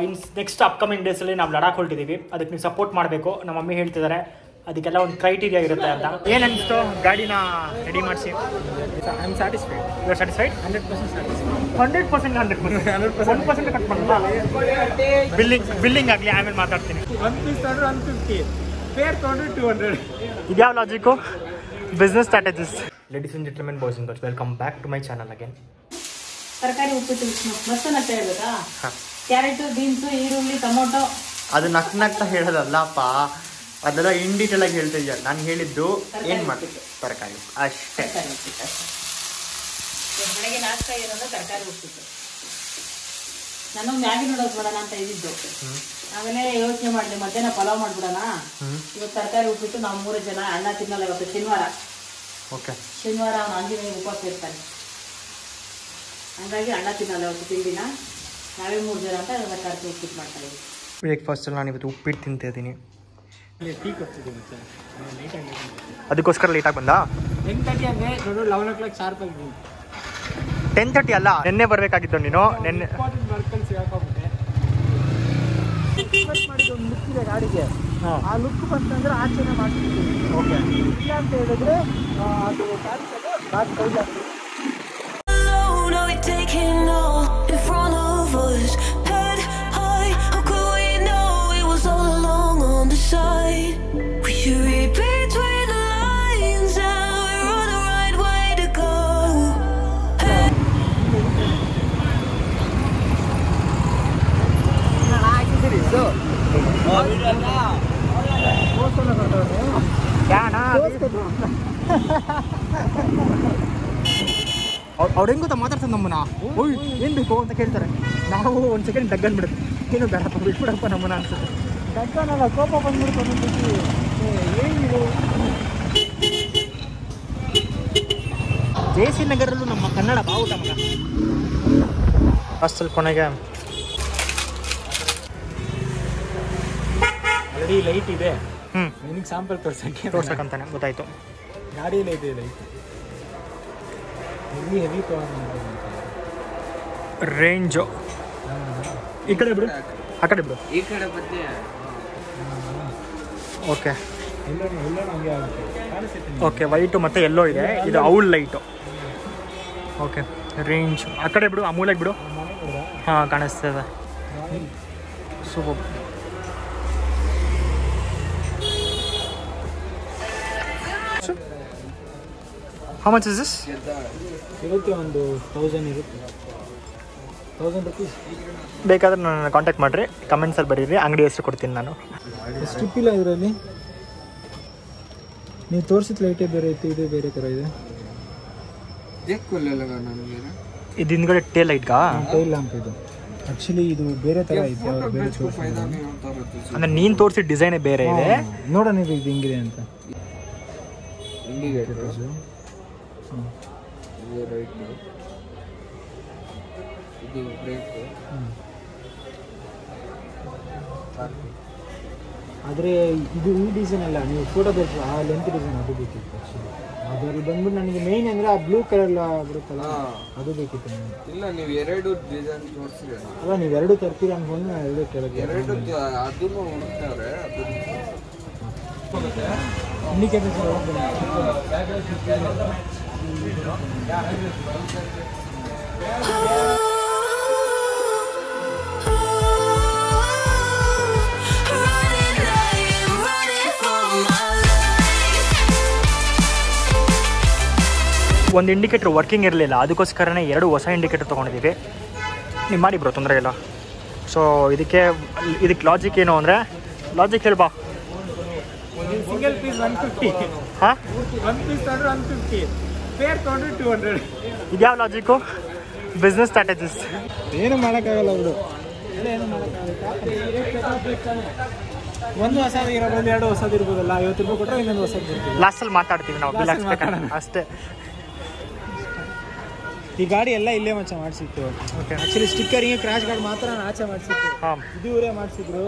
ಇನ್ next upcoming ಡೇಸಲ್ಲಿ ನಾವು ಲಡಾಖ್ ಹೊರಟಿದ್ದೀವಿ ಅದಕ್ಕೆ ನೀವು ಸಪೋರ್ಟ್ ಮಾಡಬೇಕು. ನಮ್ಮ ಮಮ್ಮಿ ಹೇಳ್ತಿದ್ದಾರೆ. ಅದಕ್ಕೆಲ್ಲ ಒಂದು ಕ್ರೈಟೀರಿಯಾ ಇರುತ್ತೆ ಅಂತ. ಏನು ಅನಿಸ್ತು? ಗಾಡಿನ ರೆಡಿ ಮಾಡಿಸಿ. I am satisfied you are satisfied hundred percent satisfied hundred percent hundred percent percent cut ಮಾಡಲ್ಲ ಬಿಲ್ಲಿಂಗ್ ಬಿಲ್ಲಿಂಗ್ ಆಗಲಿ ಆಮೇಲೆ ಮಾತಾಡ್ತೀನಿ. ಒನ್ ಪೀಸ್ ತೊಗೊಂಡ್ರೆ ಒನ್ ಫಿಫ್ಟಿ ಪೇರ್ ತೊಗೊಂಡ್ರೆ two hundred ಇದ್ಯಾವ logic business strategies ladies and gentlemen boys and girls welcome back to my channel again ತರಕಾರಿ ಉಪ್ಪಿಟ್ಟು ಮತ್ತೊಂದು ಅಂತ ಹೇಳ್ಬೇಕಾ? ಕ್ಯಾರೆಟು ಬೀನ್ಸು ಈರುಳ್ಳಿ ಟೊಮೊಟೊ. ಅದು ನಕ್ ನಗ್ತಾ ಹೇಳೋದಲ್ಲಪ್ಪ. ಅದೆಲ್ಲ ಇನ್ ಡೀಟೇಲ್ ಆಗಿ ಹೇಳ್ತಾ ನಾನು ಹೇಳಿದ್ದು ಏನ್ ಮಾಡ್ತಿದ್ದೆ ತರಕಾರಿ ಅಷ್ಟೇ. ಬೆಳಗ್ಗೆ ನಾಷ್ಟ ಏನಂದ್ರೆ ತರಕಾರಿ ಹೋಗ್ತಿತ್ತು ನಾನು ಮ್ಯಾಗಿ ನೂಡಲ್ಸ್ ಮಾಡೋಣ ಅಂತ ಇದ್ದಿದ್ದು. ಆಮೇಲೆ ಯೋಚನೆ ಮಾಡಿದೆ ಮಧ್ಯಾಹ್ನ ಪಲಾವ್ ಮಾಡ್ಬಿಡೋಣ. ಇವತ್ತು ತರಕಾರಿ ಉಪ್ಪಿಟ್ಟು ನಾವು ಮೂರು ಜನ ಅಣ್ಣ ತಿನ್ನಲ್ಲ ಇವತ್ತು ಶನಿವಾರ. ಓಕೆ. ಶನಿವಾರ ಅವನು ಆಂಜನೇಯ ಉಪವಾಸ ಇರ್ತಾನೆ. ಹಂಗಾಗಿ ಅಣ್ಣ ತಿನ್ನಲ್ಲ ಇವತ್ತು ತಿಂಡಿನ. ನಾವೇ ಮೂರು ಜನ ಅಂತ ತರಕಾರಿ ಉಪ್ಪಿಟ್ಟು ಮಾಡ್ತಾ ಬ್ರೇಕ್ಫಾಸ್ಟ್ ಬ್ರೇಕ್ಫಾಸ್ಟಲ್ಲಿ ನಾನು ಇವತ್ತು ಉಪ್ಪಿಟ್ಟು ತಿಂತಾ ಇದ್ದೀನಿ. ಟೀ ಕೊಡ್ತಿದ್ದೀನಿ ಸರ್ ಲೈಟಾಗಿ ಅದಕ್ಕೋಸ್ಕರ ಲೇಟಾಗಿ ಬಂದಾ? ಟೆನ್ ತರ್ಟಿ ಅಂದರೆ ನೋಡು ಲೆವೆನ್ ಓ ಕ್ಲಾಕ್ ಶಾರ್ಪ್ ಆಗಿದ್ದೀನಿ ಟೆನ್ ತರ್ಟಿ ಅಲ್ಲ ನಿನ್ನೆ ಬರಬೇಕಾಗಿತ್ತು ನೀನು? ನಿನ್ನೆ ಇಂಪಾರ್ಟೆಂಟ್ ವರ್ಕಲ್ಲಿ ಸಿಗಾಕೊಂಬಿಟ್ಟೆ ಮಾಡಿದ್ದು ಒಂದು ಲುಕ್ ಇದೆ ಗಾಡಿಗೆ. ಹಾಂ. ಆ ಲುಕ್ ಬಂತಂದ್ರೆ ಆಚೆನೆ ಮಾಡ್ತೀನಿ ಓಕೆ ಇಲ್ಲ ಅಂತ ಹೇಳಿದ್ರೆ ಅದು ಅವ್ರು ಹೆಂಗ್ ಗೊತ್ತಾ ಮಾತಾಡ್ತಾರೆ ನಮ್ಮನ್ನ? ಓಯ್ ಏನು ಬೇಕು ಅಂತ ಕೇಳ್ತಾರೆ. ನಾವು ಒಂದು ಸೆಕೆಂಡ್ ಡಗ್ಗನ್ ಬಿಡುತ್ತೆ. ಏನು ಬೇಡಪ್ಪ ಬಿಟ್ಬಿಡಪ್ಪ ನಮ್ಮನ ಅನ್ಸುತ್ತೆ. ಡಗ್ಗನಲ್ಲ ಕೋಪ ಬಂದ್ಬಿಡ್ತು ಏನಿದು? ಜೆ ಸಿ ನಗರಲ್ಲೂ ನಮ್ಮ ಕನ್ನಡ ಬಾವುಟ ಮಗ. ಅಷ್ಟಲ್ಲಿ ಕೊನೆಗೆ. ಆಲ್ರೆಡಿ ಲೈಟ್ ಇದೆ. ಹ್ಞೂ ನಿನಗೆ ಸ್ಯಾಂಪಲ್ ತೋರ್ಸಕ್ಕೆ. ತೋರ್ಸಕ್ಕಂತಾನೆ ಗೊತ್ತಾಯ್ತು. ಗಾಡಿಯಲ್ಲೇ ಇದೆ ಲೈಟ್ ಹೆವಿ ಹೆವಿ ರೇಂಜು ಈ ಕಡೆ ಬಿಡು. ಆ ಕಡೆ ಬಿಡು. ಈ ಕಡೆ ಬಂದೆ ಓಕೆ ಓಕೆ ವೈಟು ಮತ್ತು ಎಲ್ಲೋ ಇದೆ. ಇದು ಔಲ್ ಲೈಟು ಓಕೆ ರೇಂಜ್ ಆ ಕಡೆ ಬಿಡು ಆ ಮೂಲೆಗೆ ಬಿಡು. ಹಾಂ ಕಾಣಿಸ್ತದೆ super how much is this ಇರುತ್ತೆ ಒಂದು ತೌಸಂಡ್ ಇರುತ್ತೆ. ತೌಸಂಡ್ ರುಪೀಸ್ ಬೇಕಾದ್ರೆ ನನ್ನ ಕಾಂಟ್ಯಾಕ್ಟ್ ಮಾಡಿರಿ ಕಮೆಂಟ್ಸಲ್ಲಿ ಬರೀರಿ ಅಂಗಡಿ ಹೆಸರು ಕೊಡ್ತೀನಿ ನಾನು. ಸ್ಟಿಪ್ ಇಲ್ಲ ಇದರಲ್ಲಿ? ನೀವು ತೋರಿಸಿದ ಲೈಟೇ ಬೇರೆ ಇತ್ತು ಇದು ಬೇರೆ ಥರ ಇದೆ. ಇದು ಹಿಂದ್ಗಡೆ ಟೇಲ್ ಲೈಟ್ಗಾ ಟೇಲ್ ಲ್ಯಾಂಪ್ ಇದು. ಆ್ಯಕ್ಚುಲಿ ಇದು ಬೇರೆ ಥರ ಇದೆ ಅವ್ರು ಬೇರೆ ಅಂದರೆ ನೀನು ತೋರಿಸಿದ ಡಿಸೈನೇ ಬೇರೆ ಇದೆ? ನೋಡೋಣ ಇದು ಇದು ಹೆಂಗಿದೆ ಅಂತ. ಇದು ರೈಟ್. ಇದು ಬ್ರೇಕ್. ಆದರೆ ಇದು ಈ ಡಿಸೈನ್ ಅಲ್ಲ ನೀವು ಫೋಟೋ ತೋರಿಸಿ ಆ ಲೆಂತ್ ಡಿಸೈನ್ ಅದು ಬೇಕಿತ್ತು ಆ್ಯಕ್ಚುಲಿ ಅದರಲ್ಲಿ ಬಂದ್ಬಿಟ್ಟು ನನಗೆ ಮೇಯ್ನ್ ಅಂದರೆ ಆ ಬ್ಲೂ ಕಲರ್ ಬರುತ್ತಲ್ಲ ಅದು ಬೇಕಿತ್ತು ನನಗೆ. ಇಲ್ಲ ನೀವು ಎರಡು ಡಿಸೈನ್ ತೋರಿಸಿದ್ರೆ ಅಲ್ಲ ನೀವು ಎರಡು ತರ್ತೀರ ಅನ್ಕೊಂಡು ನಾನು ಎರಡು ಕೆಳಗೆ ಎರಡು ಅದನ್ನು ಹುಡುಕ್ತಾರೆ ಅದನ್ನು ಇಂಡಿಕೇಟರ್ಸ್ ಒಂದು ಇಂಡಿಕೇಟರ್ ವರ್ಕಿಂಗ್ ಇರಲಿಲ್ಲ ಅದಕ್ಕೋಸ್ಕರನೇ ಎರಡು ಹೊಸ ಇಂಡಿಕೇಟರ್ ತೊಗೊಂಡಿದ್ದೀವಿ. ನೀವು ಮಾಡಿ ಬ್ರೋ ತೊಂದರೆ ಇಲ್ಲ. ಸೊ ಇದಕ್ಕೆ ಇದಕ್ಕೆ ಲಾಜಿಕ್ ಏನು ಅಂದರೆ ಲಾಜಿಕ್ ಹೇಳ್ಬಾ. ಸಿಂಗಲ್ ಪೀಸ್ ಒನ್ ಫಿಫ್ಟಿ ಹಾಂ? ಪೇರ್ ತೊಗೊಂಡ್ರೆ ಟೂ ಹಂಡ್ರೆಡ್ ಇದ್ಯಾವ ಲಾಜಿಕ್ಕು ಬಿಸ್ನೆಸ್ ಸ್ಟ್ರಾಟಜಿಸ್ ಏನು ಮಾಡೋಕ್ಕಾಗಲ್ಲ ಅವರು. ಒಂದು ಹೊಸದು ಇರೋದ್ರಲ್ಲಿ ಎರಡು ಹೊಸದು ಇರ್ಬೋದಲ್ಲ ಐವತ್ತು ರೂಪಾಯಿ ಕೊಟ್ಟರೆ ಇನ್ನೊಂದು ಹೊಸದು ಲಾಸ್ಟಲ್ಲಿ ಮಾತಾಡ್ತೀವಿ ನಾವು ಬಿಲ್ ಅಷ್ಟೇ. ಈ ಗಾಡಿ ಎಲ್ಲ ಇಲ್ಲೇ ಮಚ್ಚ ಮಾಡಿಸಿತ್ತು. ಸ್ಟಿಕ್ಕರ್ ಸ್ಟಿಕ್ಕರಿಂಗ್ ಕ್ರಾಶ್ ಗಾರ್ಡ್ ಮಾತ್ರ ನಾನು ಆಚೆ ಮಾಡಿಸಿತ್ತು ಹಾಂ. ಇದು ಇವರೇ ಮಾಡಿಸಿದ್ರು.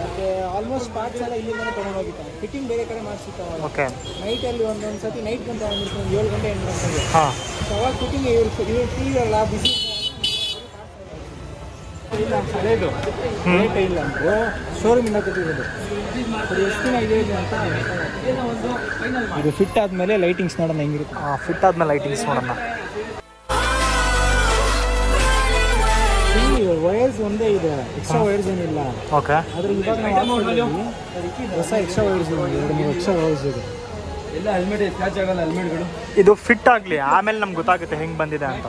ಮತ್ತೆ ಆಲ್ಮೋಸ್ಟ್ ಪಾರ್ಟ್ಸ್ ಎಲ್ಲ ಇಲ್ಲಿಂದನೇ ತೊಗೊಂಡೋಗಿತ್ತು ಫಿಟ್ಟಿಂಗ್ ಬೇರೆ ಕಡೆ ಮಾಡಿಸಿತ್ತು ಅವಾಗ. ನೈಟ್ ನೈಟಲ್ಲಿ ಒಂದೊಂದು ಸತಿ ನೈಟ್ ಗಂಟೆ ಒಂದು ಏಳು ಗಂಟೆ ಎಂಟು ಗಂಟೆಗೆ ಅವಾಗ ಫಿಟ್ಟಿಂಗ್ ಇವ್ರು ಇವ್ರು ಫ್ರೀ ಇರಲ್ಲ ಬಿಸಿ ಇಲ್ಲ ಹಳೇದು ರೇಟ್ ಇಲ್ಲ ಅಂದ್ರೆ. ಶೋರೂಮಿಂದ ಕೊಟ್ಟಿರೋದು. ಅದು ಎಷ್ಟು ದಿನ ಇದೆ ಇದು ಅಂತ ಇದು ಫಿಟ್ ಆದಮೇಲೆ ಲೈಟಿಂಗ್ಸ್ ನೋಡೋಣ ಹೆಂಗಿರುತ್ತೆ. ಫಿಟ್ ಆದ್ಮೇಲೆ ಲೈಟಿಂಗ್ಸ್ ನೋಡೋಣ. ಒಂದೇ ಇದೆ. ಎಕ್ಸ್ಟ್ರಾ ವೈರ್ಸ್ ಏನಿಲ್ಲ. ಓಕೆ ಆದ್ರೆ ಇವಾಗ ನಾವು ಹೊಸ ಎಕ್ಸ್ಟ್ರಾ ವೈರ್ಸ್ ಇದೆ ಎರಡು ಮೂರು ಎಕ್ಸ್ಟ್ರಾ ವೈರ್ಸ್ ಇದೆ. ಎಲ್ಲ ಹೆಲ್ಮೆಟ್ ಸ್ಕ್ರಾಚ್ ಆಗಲ್ಲ ಹೆಲ್ಮೆಟ್ಗಳು ಇದು ಫಿಟ್ ಆಗಲಿ ಆಮೇಲೆ ನಮ್ಗೆ ಗೊತ್ತಾಗುತ್ತೆ ಹೆಂಗೆ ಬಂದಿದೆ ಅಂತ.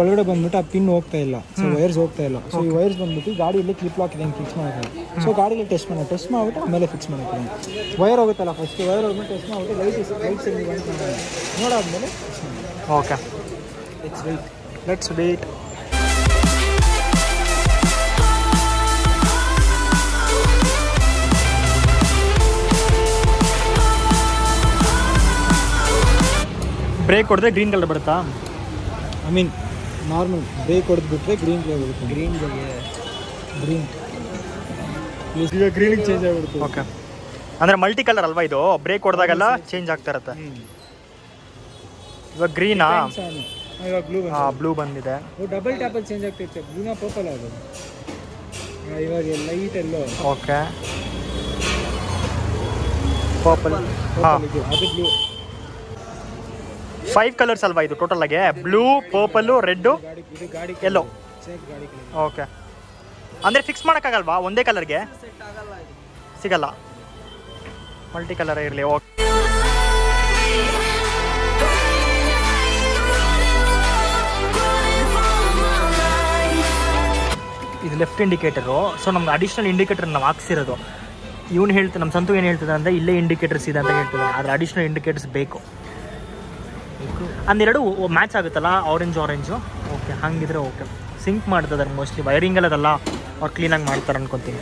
ಒಳಗಡೆ ಬಂದ್ಬಿಟ್ಟು ಆ ಪಿನ್ ಹೋಗ್ತಾ ಇಲ್ಲ. ಸೊ ವೈರ್ಸ್ ಹೋಗ್ತಾ ಇಲ್ಲ. ಸೊ ಈ ವೈರ್ಸ್ ಬಂದ್ಬಿಟ್ಟು ಗಾಡಿಯಲ್ಲಿ ಕ್ಲಿಪ್ ಲಾಕ್ ಇದೆ ಫಿಕ್ಸ್ ಮಾಡೋದು ಸೊ ಗಾಡಿಯಲ್ಲಿ ಟೆಸ್ಟ್ ಮಾಡೋಣ. ಟೆಸ್ಟ್ ಮಾಡ್ಬಿಟ್ಟು ಆಮೇಲೆ ಫಿಕ್ಸ್ ಮಾಡೋಕೆ ವೈರ್ ಹೋಗುತ್ತಲ್ಲ ಫಸ್ಟ್ ವೈರ್ ಹೋಗ್ಬಿಟ್ಟು ಟೆಸ್ಟ್ ಮಾಡ್ಬಿಟ್ಟು ಲೈಟ್ ಲೈಟ್ ಸೆಂಗ್ ನೋಡಾದ್ಮೇಲೆ okay it's wait let's wait brake ಹೊಡೆದ್ರೆ ಗ್ರೀನ್ ಕಲರ್ ಬರುತ್ತಾ? ಐ ಮೀನ್ ನಾರ್ಮಲ್ ಬ್ರೇಕ್ ಹೊಡೆದ್ಬಿಟ್ರೆ ಗ್ರೀನ್ ಕಲರ್ ಬರುತ್ತೆ ಗ್ರೀನ್ ಗ್ರೀನ್ ಈಗ ಗ್ರೀನಿಗೆ ಚೇಂಜ್ ಆಗಿಬಿಡುತ್ತೆ ಓಕೆ ಅಂದರೆ ಮಲ್ಟಿ ಕಲರ್ ಅಲ್ವಾ ಇದು? ಬ್ರೇಕ್ ಹೊಡೆದಾಗೆಲ್ಲ ಚೇಂಜ್ ಆಗ್ತಾ ಇರುತ್ತೆ ಇವಾಗ ಗ್ರೀನಾ ಇವಾಗ ಬ್ಲೂ ಬ್ಲೂ ಬಂದಿದೆ. ಡಬಲ್ ಟ್ಯಾಪಲ್ಲಿ ಚೇಂಜ್ ಆಗ್ತೈತೆ ಬ್ಲೂನ ಪರ್ಪಲ್ ಅದು? ಆ, ಇವಾಗ ಲೈಟ್ ಎಲ್ಲೋ? ಓಕೆ ಪರ್ಪಲ್ ಹಾಂ. ಅದು ಬ್ಲೂ ಫೈವ್ ಕಲರ್ಸ್ ಅಲ್ವಾ ಇದು ಟೋಟಲ್ ಆಗಿ? ಬ್ಲೂ ಇದು ಗಾಡಿ ಎಲ್ಲೋ ಓಕೆ ಅಂದರೆ ಫಿಕ್ಸ್ ಮಾಡೋಕ್ಕಾಗಲ್ವಾ? ಒಂದೇ ಕಲರ್ಗೆ ಸಿಗಲ್ಲ. ಮಲ್ಟಿ ಕಲರ್ ಇರಲಿ ಓಕೆ ಇದು ಲೆಫ್ಟ್ ಇಂಡಿಕೇಟರು ಸೊ ನಮ್ಗೆ ಅಡಿಷ್ನಲ್ ಇಂಡಿಕೇಟರ್ ನಾವು ಹಾಕ್ಸಿರೋದು. ಇವನು ಹೇಳ್ತಾ ನಮ್ಮ ಸಂತು ಏನು ಹೇಳ್ತದೆ ಅಂದರೆ, ಇಲ್ಲೇ ಇಂಡಿಕೇಟರ್ಸ್ ಇದೆ ಅಂತ ಹೇಳ್ತದೆ ಆದರೆ ಅಡಿಷ್ನಲ್ ಇಂಡಿಕೇಟರ್ಸ್ ಬೇಕು. ಅಂದೆರಡು ಮ್ಯಾಚ್ ಆಗುತ್ತಲ್ಲ ಆರೆಂಜ್ ಆರೆಂಜು ಓಕೆ ಹಂಗಿದ್ರೆ ಓಕೆ ಸಿಂಕ್ ಮಾಡ್ತದ ಮೋಸ್ಟ್ಲಿ ವೈರಿಂಗ್ ಅದಲ್ಲ ಅವ್ರು ಕ್ಲೀನಾಗಿ ಮಾಡ್ತಾರೆ ಅನ್ಕೊತೀನಿ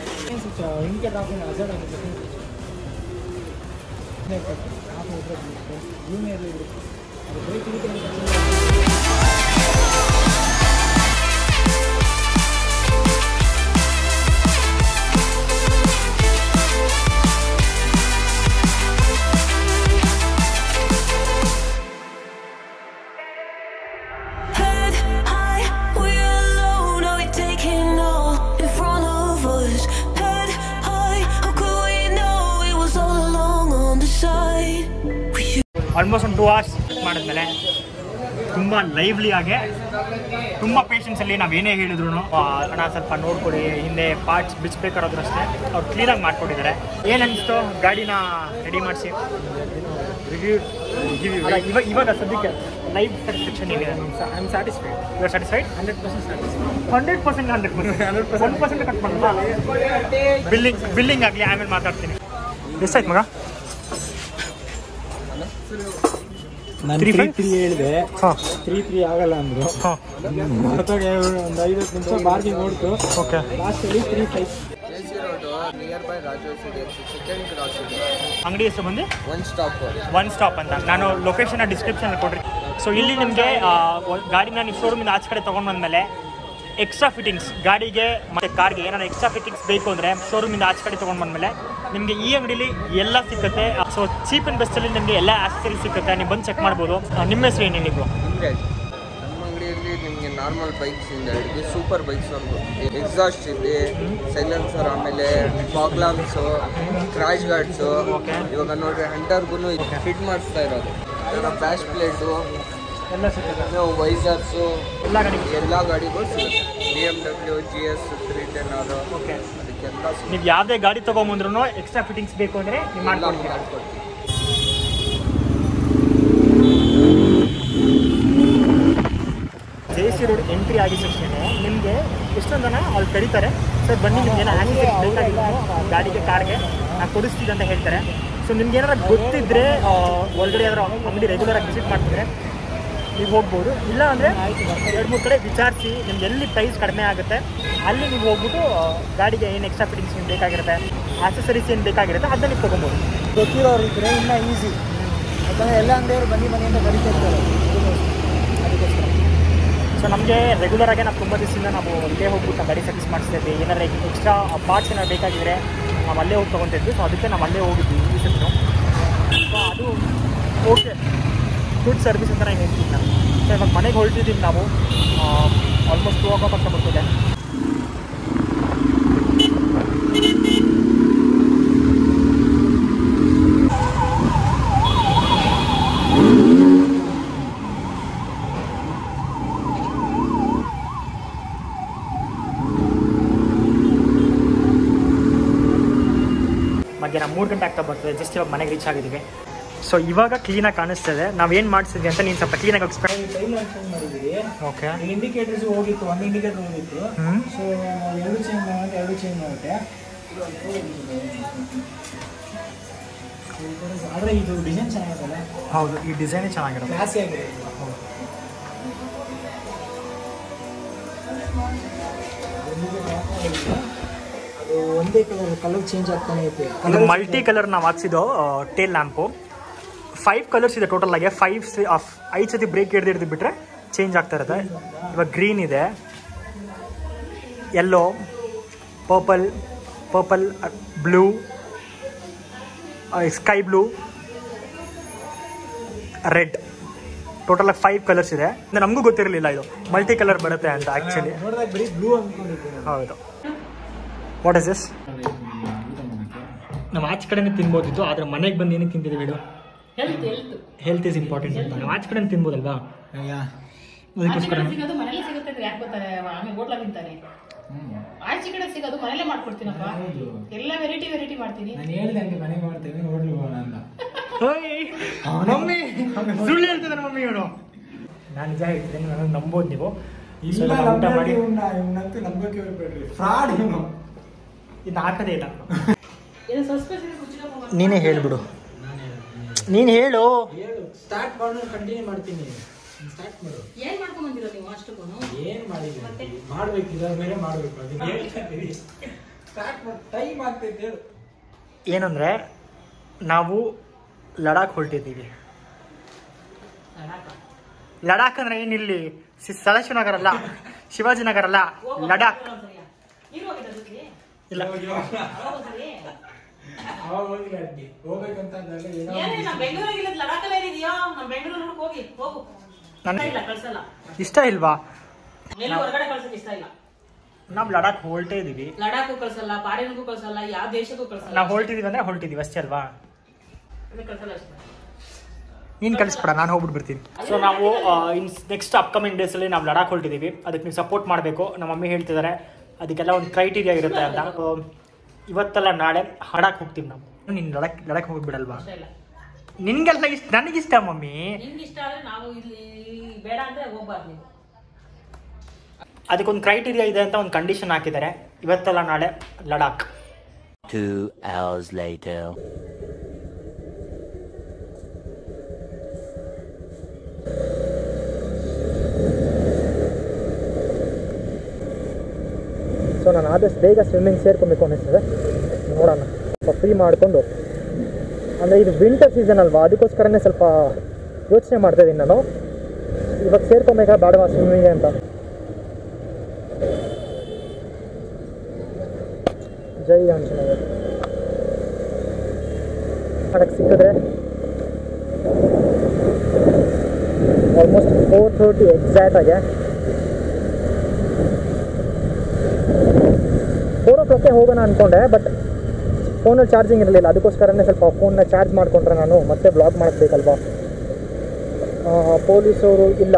ಟೂ ಅವರ್ಸ್ ಮಾಡಿದ್ಮೇಲೆ ತುಂಬ ಲೈವ್ಲಿ ಆಗಿ ತುಂಬ ಪೇಷನ್ಸಲ್ಲಿ ಏನೇ ಹೇಳಿದ್ರು ಅಣ್ಣ ಸ್ವಲ್ಪ ನೋಡ್ಕೊಡಿ ಹಿಂದೆ ಪಾರ್ಟ್ಸ್ ಬಿಚ್ಚಬೇಕಾದ್ರೂ ಅಷ್ಟೇ ಅವ್ರು ಕ್ಲೀನಾಗಿ ಮಾಡ್ಕೊಟ್ಟಿದ್ದಾರೆ. ಏನು ಅನಿಸ್ತು? ಗಾಡಿನ ರೆಡಿ ಮಾಡಿಸಿ. ಇವಾಗ ಇವಾಗ ಸದ್ಯಕ್ಕೆ ಲೈಫ್ ಸ್ಯಾಟಿಸ್ಫ್ಯಾಕ್ಷನ್ ಏನಿದೆ? I am satisfied you are satisfied hundred percent satisfied hundred percent hundred percent one percent cut ಮಾಡಲ್ಲ ಬಿಲ್ಲಿಂಗ್ ಬಿಲ್ಲಿಂಗ್ ಆಗಲಿ ಆಮೇಲೆ ಮಾತಾಡ್ತೀನಿ. ಎಷ್ಟಾಯ್ತು ಮಗ? ತ್ರೀ? ತ್ರೀ ಹೇಳಿದೆ. ಹಾಂ. ತ್ರೀ ತ್ರೀ ಆಗಲ್ಲ ಅಂದರು. ಹಾಂ. ಹೊರತಾಗ ಒಂದು ಐವತ್ತು ನಿಮಿಷ ನೋಡ್ತು ಓಕೆ. ಲಾಸ್ಟಲ್ಲಿ ತ್ರೀ ಫೈವ್ ಅಂಗಡಿ ಹೆಸರು ಬಂದು? ಒನ್ ಸ್ಟಾಪ್ ಒನ್ ಸ್ಟಾಪ್ ಅಂತ. ನಾನು ಲೊಕೇಶನ್ ಡಿಸ್ಕ್ರಿಪ್ಷನ್ ಕೊಡ್ರಿ. ಸೊ ಇಲ್ಲಿ ನಿಮಗೆ ಗಾಡಿನ ನೀವು ಶೋರೂಮಿಂದ ಆಚೆ ಕಡೆ ತಗೊಂಡು ಬಂದ್ಮೇಲೆ ಎಕ್ಸ್ಟ್ರಾ ಫಿಟ್ಟಿಂಗ್ಸ್ ಗಾಡಿಗೆ ಮತ್ತೆ ಕಾರ್ಗೆ ಏನಾದ್ರು ಎಕ್ಸ್ಟ್ರಾ ಫಿಟ್ಟಿಂಗ್ಸ್ ಬೇಕು ಅಂದರೆ ಶೋರೂಮಿಂದ ಆಚೆ ಕಡೆ ತೊಗೊಂಡು ಬಂದಮೇಲೆ ನಿಮಗೆ ಈ ಅಂಗಡಿಲಿ ಎಲ್ಲ ಸಿಕ್ಕತ್ತೆ. ಸೊ ಚೀಪ್ ಆ್ಯಂಡ್ ಬೆಸ್ಟಲ್ಲಿ ನಿಮಗೆ ಎಲ್ಲ ಆಕ್ಸರಿ ಸಿಕ್ಕತ್ತೆ. ನೀವು ಬಂದು ಚೆಕ್ ಮಾಡ್ಬೋದು. ನಿಮ್ಮ ಹೆಸರು ಏನು ಹಿಂಗಾಗಿ ನಮ್ಮ ಅಂಗಡಿಯಲ್ಲಿ ನಿಮಗೆ ನಾರ್ಮಲ್ ಬೈಕ್ಸ್ ಇಂದ ಹಿಡಿದು ಸೂಪರ್ ಬೈಕ್ಸ್ ಒಂದು. ಎಕ್ಸಾಸ್ಟ್ ಇದೆ ಸೈಲೆನ್ಸರ್ ಆಮೇಲೆ ಪಾಗ್ಲಾಮ್ಸ್ ಕ್ರಾಶ್ ಗಾರ್ಡ್ಸು ಇವಾಗ ನೋಡ್ರಿ ಹಂಟರ್ಗೂ ಫಿಟ್ ಮಾಡಿಸ್ತಾ ಇರೋದು. ಇವಾಗ ಬ್ಯಾಶ್ ಪ್ಲೇಟು ಎಲ್ಲ ಸಿಗುತ್ತೆ ವೈಸರ್ಸು ಎಲ್ಲ ಗಾಡಿಗೆ ಎಲ್ಲ ಗಾಡಿಗೂ ಸಿಗುತ್ತೆ. B M W G S three ten ಅದು. ಓಕೆ. ಅದಕ್ಕೆಲ್ಲ ನೀವು ಯಾವುದೇ ಗಾಡಿ ತೊಗೊಂಬಂದ್ರೂ ಎಕ್ಸ್ಟ್ರಾ ಫಿಟ್ಟಿಂಗ್ಸ್ ಬೇಕು ಅಂದರೆ ನೀವು ಎಲ್ಲ ಮಾಡ್ಕೊಡ್ತೀರಾ? ಮಾಡ್ಕೊಡ್ತೀವಿ. ಜೆ ಸಿ ರೋಡ್ ಎಂಟ್ರಿ ಆಗಿದ ತಕ್ಷಣ ನಿಮಗೆ ಎಷ್ಟೊಂದು ಜನ ಅಲ್ಲಿ ಕರೀತಾರೆ. ಸರ್ ಬನ್ನಿ ನಿಮ್ಗೆ ಏನೋ ಆಕ್ಸಿಡೆಂಟ್ ಬೇಕಾಗಿಲ್ಲ ಗಾಡಿಗೆ ಕಾರ್ಗೆ ನಾನು ಕೊಡಿಸ್ತೀವಿ ಅಂತ ಹೇಳ್ತಾರೆ. ಸೊ ನಿಮ್ಗೆ ಏನಾರ ಗೊತ್ತಿದ್ರೆ ಒಳಗಡೆ ಯಾರು ಅಂಗಡಿ ರೆಗ್ಯುಲರ್ ಆಗಿ ವಿಸಿಟ್ ಮಾಡ್ತಿದ್ರೆ ನೀವು ಹೋಗ್ಬೋದು. ಇಲ್ಲ ಅಂದರೆ ಎರಡು ಮೂರು ಕಡೆ ವಿಚಾರಿಸಿ ನಿಮ್ಗೆ ಎಲ್ಲಿ ಪ್ರೈಸ್ ಕಡಿಮೆ ಆಗುತ್ತೆ ಅಲ್ಲಿ ನೀವು ಹೋಗ್ಬಿಟ್ಟು ಗಾಡಿಗೆ ಏನು ಎಕ್ಸ್ಟ್ರಾ ಫಿಟ್ಟಿಂಗ್ಸ್ ಏನು ಬೇಕಾಗಿರುತ್ತೆ ಆಕ್ಸೆಸರೀಸ್ ಏನು ಬೇಕಾಗಿರುತ್ತೆ ಅದನ್ನ ನೀವು ತೊಗೊಬೋದು. ಗೊತ್ತಿರೋರು ಇದ್ರೆ ಇನ್ನೂ ಈಸಿ ಯಾಕಂದರೆ ಎಲ್ಲ ಅಂಗಡಿಯವರು ಬನ್ನಿ ಬನ್ನಿ ಅಂತ ಕರಿತಾ ಇರ್ತಾರೆ. ಅದಕ್ಕೋಸ್ಕರ ಸೊ ನಮಗೆ ರೆಗ್ಯುಲರ್ ಆಗಿ ನಾವು ತುಂಬ ದಿವಸದಿಂದ ನಾವು ಅಲ್ಲೇ ಹೋಗ್ಬಿಟ್ಟು ನಾವು ಗಾಡಿ ಸರ್ವಿಸ್ ಮಾಡಿಸ್ತಾ ಇದ್ವಿ. ಏನಾದ್ರು ಎಕ್ಸ್ಟ್ರಾ ಪಾರ್ಟ್ಸ್ ಏನಾದ್ರು ಬೇಕಾಗಿದ್ರೆ ನಾವು ಅಲ್ಲೇ ಹೋಗಿ ತೊಗೊತಿದ್ವಿ. ಸೊ ಅದಕ್ಕೆ ನಾವು ಅಲ್ಲೇ ಹೋಗಿದ್ವಿ. ಈ ಸೊ ಅದು ಓಕೆ ಗುಡ್ ಸರ್ವಿಸ್ ಅಂತ ನಾನು ಹೇಳ್ತೀನಿ ನಾನು ಸೊ ಇವಾಗ ಮನೆಗೆ ಹೊರಟಿದ್ದೀವಿ ನಾವು ಆಲ್ಮೋಸ್ಟ್ ಟೂ ಓ ಕ್ಲಾಕ್ ಅಂತ ಬರ್ತಿದೆ ಮಧ್ಯಾಹ್ನ ಮೂರು ಗಂಟೆ ಆಗ್ತಾ ಬರ್ತದೆ ಜಸ್ಟ್ ಇವಾಗ ಮನೆಗೆ ರೀಚ್ ಆಗಿದ್ದೀವಿ ಸೊ ಇವಾಗ ಕ್ಲೀನಾಗಿ ಕಾಣಿಸ್ತದೆ. ನಾವೇನು ಮಾಡಿಸಿದ್ವಿ ಅಂತ ನೀನು ಸ್ವಲ್ಪ ಕ್ಲೀನಾಗಿ ಎಕ್ಸ್ಪ್ಲೈನ್ ಮಾಡಿದ್ದೀವಿ. ಓಕೆ ಇಂಡಿಕೇಟರ್ಸ್ ಹೋಗಿತ್ತು ಒಂದು ಇಂಡಿಕೇಟರ್ ಹೋಗಿತ್ತು. ಸೊ ಎರಡು ಚೇಂಜ್ ಮಾಡುತ್ತೆ ಎರಡು ಚೇಂಜ್ ಮಾಡುತ್ತೆ. ಆದರೆ ಇದು ಡಿಸೈನ್ ಚೆನ್ನಾಗಿರಲ್ಲ. ಹೌದು ಈ ಡಿಸೈನೇ ಚೆನ್ನಾಗಿರುತ್ತೆ ಕ್ಲಾಸಿ ಆಗಿದೆ ಅದು ಒಂದೇ ಕಲರ್ ಕಲರ್ ಚೇಂಜ್ ಆಗ್ತಾನೆ ಇರುತ್ತೆ ಮಲ್ಟಿ ಕಲರ್ ನಾವು ಹಾಕ್ಸಿದ್ದು ಟೇಲ್ ಲ್ಯಾಂಪು ಫೈವ್ ಕಲರ್ಸ್ ಇದೆ ಟೋಟಲ್ ಆಗಿ. ಫೈವ್ ಐದು ಸತಿ ಬ್ರೇಕ್ ಹಿಡ್ದು ಹಿಡ್ದು ಬಿಟ್ರೆ ಚೇಂಜ್ ಆಗ್ತಾ ಇರುತ್ತೆ. ಇವಾಗ ಗ್ರೀನ್ ಇದೆ. Yellow purple purple blue sky blue red total ಆಗಿ ಫೈವ್ ಕಲರ್ಸ್ ಇದೆ. ನಮಗೂ ಗೊತ್ತಿರಲಿಲ್ಲ ಇದು. ಮಲ್ಟಿ ಕಲರ್ ಬರುತ್ತೆ ಅಂತ ಆ್ಯಕ್ಚುಲಿ ಹೌದು. ವಾಟ್ ಇಸ್ ದಿಸ್ ನಾವು ಆಚೆ ಕಡೆನೇ ತಿನ್ಬೋದಿತ್ತು, ಆದರೆ ಮನೆಗೆ ಬಂದು ಏನಕ್ಕೆ ತಿಂತಿದ್ದೀವಿ health health health is important ಅಂತ. ನಾವು ಆಚೆ ಕಡೆ ತಿನ್ಬೋದಲ್ವಾ? ಅದಕ್ಕೋಸ್ಕರ. ಸಿಗೋದು ಮನೇಲಿ ಸಿಗುತ್ತೆ ಯಾಕೆ ಆಮೇಲೆ ಹೋಟ್ಲ ತಿಂತಾನೆ ಆಚೆ ಕಡೆ ಸಿಗೋದು ಮನೇಲೆ ಮಾಡ್ಕೊಡ್ತೀನಪ್ಪ. ಎಲ್ಲ ವೆರೈಟಿ ವೆರೈಟಿ ಮಾಡ್ತೀನಿ. ನಾನು ಹೇಳ್ದೆ ಮನೆ ಮಾಡ್ತೀನಿ ಹೋಟ್ಲು ಹೋಗೋಣ ಅಂತ. ಮಮ್ಮಿ! ಸುಳ್ಳು ಮಮ್ಮಿ ಇವನು ನಾನು ನಿಜ ಹೇಳ್ತಿದ್ದೀನಿ ನನಗೆ ನಂಬೋದು ನೀವು? ಇಲ್ಲ ಊಟ ಮಾಡಿ. ಇವ್ನ ಇವನಂತೂ ನಂಬಕ್ಕೆ ಹೋಗ್ಬೇಡ್ರಿ ಫ್ರಾಡ್ ಇವನು. ಇದು ಹಾಕದೇ ಇಲ್ಲ ನೀನೇ ಹೇಳ್ಬಿಡು. ನೀನು ಹೇಳು. ಹೇಳು. ಸ್ಟಾರ್ಟ್ ಕಂಟಿನ್ಯೂ ಮಾಡ್ತೀನಿ. ಸ್ಟಾರ್ಟ್ ಮಾಡು. ಏನ್ ಮಾಡ್ಕೊಂಡ್ ಬಂದಿರೋ ನೀವು ಅಷ್ಟಕ್ಕೂ ಏನ್ ಮಾಡಿಲ್ಲ. ಮಾಡ್ಬೇಕು ಇದ್ರ ಮೇಲೆ ಮಾಡ್ಬೇಕು. ಅದನ್ನ ಹೇಳ್ತಾ ಸ್ಟಾರ್ಟ್ ಮಾಡಿ. ಟೈಮ್ ಆಗ್ತೈತೆ ಹೇಳು. ಏನಂದರೆ ನಾವು ಲಡಾಖ್ ಹೊರಟಿದ್ದೀವಿ. ಲಡಾಖ್? ಅಂದ್ರೆ ಏನಿಲ್ಲಿ? ಇಲ್ಲಿ ಸದಾಶಿವನಗರ ಅಲ್ಲ? ಶಿವಾಜಿನಗರ ಅಲ್ಲ? ಲಡಾಖ್. ಇಲ್ಲ. ಅವಾಗ ಹೋಗಿಲ್ಲ ಅಡ್ಗೆ ಹೋಗ್ಬೇಕಂತ ಬೆಂಗಳೂರಾಗಿಲ್ಲ ಲಡಾಖಲ್ಲಿ ಬೆಂಗಳೂರು ಹೋಗಿ ಹೋಗು. ನನ್- ಇಲ್ಲ ಕಳ್ಸಲ್ಲ. ಇಷ್ಟ ಇಲ್ವಾ? ಎಲ್ಲಿ ಹೊರಗಡೆ ಕಳ್ಸಕ್ ಇಷ್ಟ ಇಲ್ಲ. ನಾವು ಲಡಾಖ್ ಹೊರಟೇ ಇದೀವಿ. ಲಡಾಖು ಕಳ್ಸಲ್ಲ ಫಾರಿನ್ಗೂ ಕಳ್ಸಲ್ಲ ಯಾವ ದೇಶಕ್ಕೂ ಕಳ್ಸಲ್ಲ ನಾವು ಹೊರಟಿದೀವಿ ಅಂದ್ರೆ ಹೊರಟಿದೀವಿ ಅಷ್ಟೇ ಅಲ್ವಾ? ಕಳ್ಸಲ್ಲ ಅಷ್ಟೇ. ನೀನು ಕಳಿಸ್ಬೇಡ ನಾನು ಹೋಗ್ಬಿಟ್ಟು ಬರ್ತೀನಿ ಸೊ ನಾವು ಇನ್ ನೆಕ್ಸ್ಟ್ ಅಪ್ಕಮಿಂಗ್ ಅಲ್ಲಿ ನಾವು ಲಡಾಖ್ ಹೊರಟಿದ್ದೀವಿ ಅದಕ್ಕೆ ನೀವು ಸಪೋರ್ಟ್ ಮಾಡಬೇಕು. ನಮ್ಮ ಮಮ್ಮಿ ಹೇಳ್ತಿದ್ದಾರೆ ಅದಕ್ಕೆಲ್ಲ ಒಂದು ಕ್ರೈಟೀರಿಯಾ ಇರುತ್ತೆ ಅಂತ. ಇವತ್ತಲ್ಲ ನಾಳೆ ಹಾಡಕ್ಕೆ ಹೋಗ್ತೀವಿ ನಾವು. ನೀನು ಲಡಕ್ ಲಡಕ್ ಹೋಗ್ಬಿಡಲ್ವಾ? ನಿನ್ಗೆಲ್ಲ ಇಷ್ಟ ನನಗಿಷ್ಟ ಮಮ್ಮಿ? ನಿಮ್ಗೆ ಇಷ್ಟ ಆದ್ರೆ ನಾವು ಇಲ್ಲಿ ಬೇಡ ಅಂದ್ರೆ ಹೋಗ್ಬಾರ್ದು ನೀವು. ಅದಕ್ಕೊಂದು ಕ್ರೈಟೀರಿಯಾ ಇದೆ ಅಂತ ಒಂದು ಕಂಡೀಷನ್ ಹಾಕಿದ್ದಾರೆ. ಇವತ್ತಲ್ಲ ನಾಳೆ Ladakh. Two hours later. So ನಾನು ಆದಷ್ಟು ಬೇಗ ಸ್ವಿಮ್ಮಿಂಗ್ ಸೇರ್ಕೊಬೇಕು ಅನ್ನಿಸ್ತದೆ ನೋಡೋಣ. ಸ್ವಲ್ಪ ಫ್ರೀ ಮಾಡಿಕೊಂಡು ಅಂದರೆ ಇದು ವಿಂಟರ್ ಸೀಸನ್ ಅಲ್ವಾ? ಅದಕ್ಕೋಸ್ಕರನೇ ಸ್ವಲ್ಪ ಯೋಚನೆ ಮಾಡ್ತಾ ಇದ್ದೀನಿ ನಾನು. ಇವಾಗ ಸೇರ್ಕೊಬೇಕಾ ಬೇಡವಾ ಸ್ವಿಮ್ಮಿಂಗ್ ಅಂತ? ಜೈ ಆಂಜನೇಯ. ಮಾಡಕ್ಕೆ ಸಿಕ್ಕಿದ್ರೆ ಆಲ್ಮೋಸ್ಟ್ ಫೋರ್ ಥರ್ಟಿ ಎಕ್ಸಾಕ್ಟಾಗೆ ಕ್ಲಾಕ್ಗೆ ಹೋಗೋಣ ಅಂದ್ಕೊಂಡೆ ಬಟ್ ಫೋನಲ್ಲಿ ಚಾರ್ಜಿಂಗ್ ಇರಲಿಲ್ಲ. ಅದಕ್ಕೋಸ್ಕರನೇ ಸ್ವಲ್ಪ ಫೋನ್ನ ಚಾರ್ಜ್ ಮಾಡಿಕೊಂಡ್ರೆ ನಾನು ಮತ್ತೆ ಬ್ಲಾಗ್ ಮಾಡಿಸ್ಬೇಕಲ್ವಾ? ಪೊಲೀಸವರು ಇಲ್ಲ.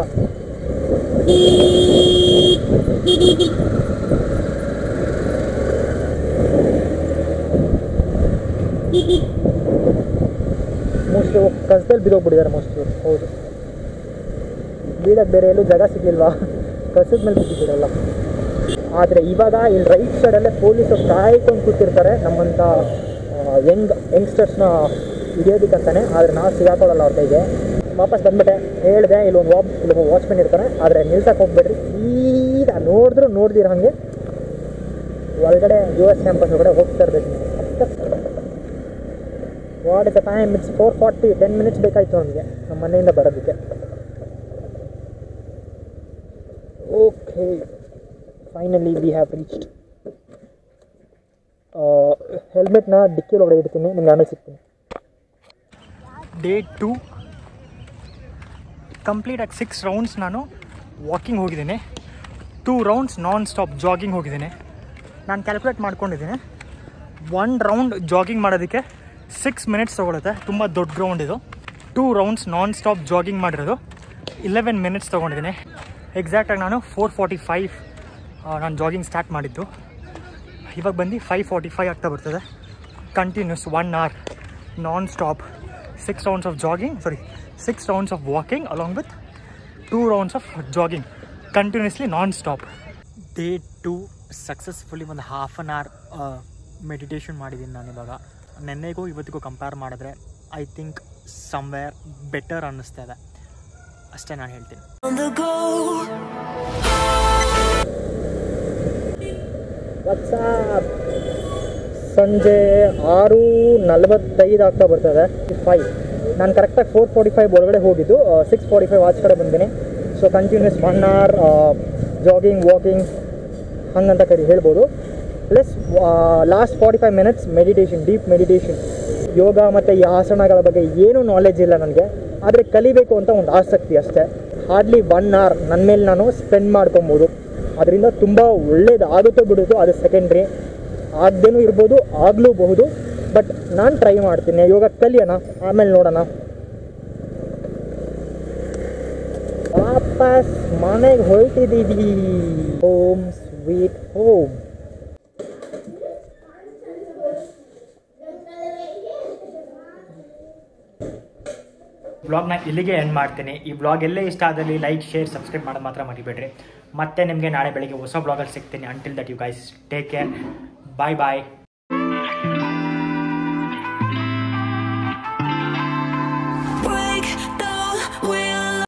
ಮೋಸ್ಟ್ಲಿ ಕಸದಲ್ಲಿ ಬಿದ್ದೋಗ್ಬಿಟ್ಟಿದ್ದಾರೆ ಮೋಸ್ಟ್ಲಿ ಹೌದು. ಬೀಳಕ್ಕೆ ಬೇರೆ ಎಲ್ಲೂ ಜಾಗ ಸಿಗಲಿಲ್ವಾ? ಕಸದ ಮೇಲೆ ಬಿದ್ದಿದ್ದೀರಲ್ಲ. ಆದರೆ ಇವಾಗ ಇಲ್ಲಿ ರೈಟ್ ಸೈಡಲ್ಲೇ ಪೊಲೀಸರು ಕಾಯ್ಕೊಂಡು ಕೂತಿರ್ತಾರೆ. ನಮ್ಮಂಥ ಯಂಗ್ ಯಂಗ್ಸ್ಟರ್ಸ್ನ ಹಿಡಿಯೋದಕ್ಕಂತಾನೆ. ಆದರೆ ನಾನು ಸಿಗಾಕೊಳ್ಳಲ್ಲ ಅವ್ರ ಕೈಗೆ. ವಾಪಸ್ ಬಂದ್ಬಿಟ್ಟೆ. ಹೇಳಿದೆ ಇಲ್ಲೊಂದು ವಾಬ್ ಇಲ್ಲೊಬ್ಬ ವಾಚ್ಮೆನ್ ಇರ್ತಾರೆ ಆದರೆ ನಿಲ್ಸಕ್ಕೆ ಹೋಗ್ಬೇಡ್ರಿ. ಸೀದಾ ನೋಡಿದ್ರು ನೋಡ್ದಿರ ಹಾಗೆ. ಒಳಗಡೆ ಯು ಎಸ್ ಕ್ಯಾಂಪಸ್ ಒಳಗಡೆ ಹೋಗ್ತಾ ಇರ್ಬೇಕು what is the time it's four forty ten minutes ಬೇಕಾಯಿತು ನಮಗೆ. ನಮ್ಮ ಮನೆಯಿಂದ ಬರೋದಕ್ಕೆ. Okay finally we have reached ಹೆಲ್ಮೆಟ್ನ ಡಿಕ್ಕಿ ಒಳಗಡೆ ಇಡ್ತೀನಿ, ನಿಮ್ಗೆ ಆಮೇಲೆ ಸಿಗ್ತೀನಿ. ಡೇ ಟು ಕಂಪ್ಲೀಟ್ ಆಗಿ ಸಿಕ್ಸ್ ರೌಂಡ್ಸ್ ನಾನು ವಾಕಿಂಗ್ ಹೋಗಿದ್ದೀನಿ. Two rounds non stop jogging ಹೋಗಿದ್ದೀನಿ. ನಾನು ಕ್ಯಾಲ್ಕುಲೇಟ್ ಮಾಡ್ಕೊಂಡಿದ್ದೀನಿ. ಒನ್ ರೌಂಡ್ ಜಾಗಿಂಗ್ ಮಾಡೋದಕ್ಕೆ ಸಿಕ್ಸ್ ಮಿನಿಟ್ಸ್ ತೊಗೊಳುತ್ತೆ. ತುಂಬ ದೊಡ್ಡ ಗ್ರೌಂಡ್ ಇದು. Two rounds non stop jogging ಮಾಡಿರೋದು. ಇಲೆವೆನ್ ಮಿನಿಟ್ಸ್ ತೊಗೊಂಡಿದ್ದೀನಿ. ಎಕ್ಸಾಕ್ಟಾಗಿ ನಾನು ಫೋರ್ ಫಾರ್ಟಿ ಫೈವ್ ನಾನು ಜಾಗಿಂಗ್ ಸ್ಟಾರ್ಟ್ ಮಾಡಿದ್ದು. ಇವಾಗ ಬಂದು ಫೈವ್ ಫಾರ್ಟಿ ಫೈವ್ ಆಗ್ತಾ ಬರ್ತದೆ. Continuous one hour non stop six rounds of jogging sorry six rounds of walking along with two rounds of jogging continuously non stop day two successfully ಒಂದು half an hour meditation ಮಾಡಿದ್ದೀನಿ ನಾನು ಇವಾಗ. ನೆನ್ನೆಗೂ ಇವತ್ತಿಗೂ compare ಮಾಡಿದ್ರೆ I think somewhere better ಅನ್ನಿಸ್ತಾ ಇದೆ. ಅಷ್ಟೇ ನಾನು ಹೇಳ್ತೀನಿ. ಸಂಜೆ ಆರು ನಲವತ್ತೈದು ಆಗ್ತಾ ಬರ್ತದೆ. ಫೈವ್ ನಾನು ಕರೆಕ್ಟಾಗಿ ಫೋರ್ ಫಾರ್ಟಿ ಫೈವ್ ಒಳಗಡೆ ಹೋಗಿದ್ದು ಸಿಕ್ಸ್ ಫಾರ್ಟಿ ಫೈವ್ ಆಚೆ ಕಡೆ ಬಂದಿನಿ. So continuous one hour jogging walking ಹಂಗಂತ ಕರಿ, ಹೇಳ್ಬೋದು. Plus last forty five minutes meditation deep meditation yoga ಮತ್ತು ಈ ಆಸನಗಳ ಬಗ್ಗೆ ಏನೂ ನಾಲೆಜ್ ಇಲ್ಲ ನನಗೆ. ಆದರೆ ಕಲಿಬೇಕು ಅಂತ ಒಂದು ಆಸಕ್ತಿ ಅಷ್ಟೇ. ಹಾರ್ಡ್ಲಿ ಒನ್ ಅವರ್ ನನ್ನ ಮೇಲೆ ನಾನು ಸ್ಪೆಂಡ್ ಮಾಡ್ಕೊಬೋದು. ಅದರಿಂದ ತುಂಬ ಒಳ್ಳೇದು ಆಗುತ್ತೋ ಬಿಡುತ್ತೋ ಅದು ಸೆಕೆಂಡ್ರಿ ಆಗದೇನೂ ಇರ್ಬೋದು ಆಗಲೂಬಹುದು ಬಟ್ ನಾನು ಟ್ರೈ ಮಾಡ್ತೀನಿ. ಇವಾಗ ಕಲಿಯೋಣ, ಆಮೇಲೆ ನೋಡೋಣ. ವಾಪಸ್ ಮನೆಗೆ ಹೊರಟಿದ್ದೀವಿ ಹೋಮ್ ಸ್ವೀಟ್ ಹೋಮ್ ಬ್ಲಾಗ್ನ ಇಲ್ಲಿಗೆ ಎಂಡ್ ಮಾಡ್ತೀನಿ. ಈ ಬ್ಲಾಗ್ ಎಲ್ಲೇ ಇಷ್ಟ ಆದಲ್ಲಿ ಲೈಕ್ ಶೇರ್ ಸಬ್ಸ್ಕ್ರೈಬ್ ಮಾಡೋದು ಮಾತ್ರ ಮರಿಬೇಡ್ರಿ. ಮತ್ತೆ ನಿಮಗೆ ನಾಳೆ ಬೆಳಿಗ್ಗೆ ಹೊಸ ಬ್ಲಾಗಲ್ಲಿ ಸಿಗ್ತೀನಿ. Until that you guys take care bye bye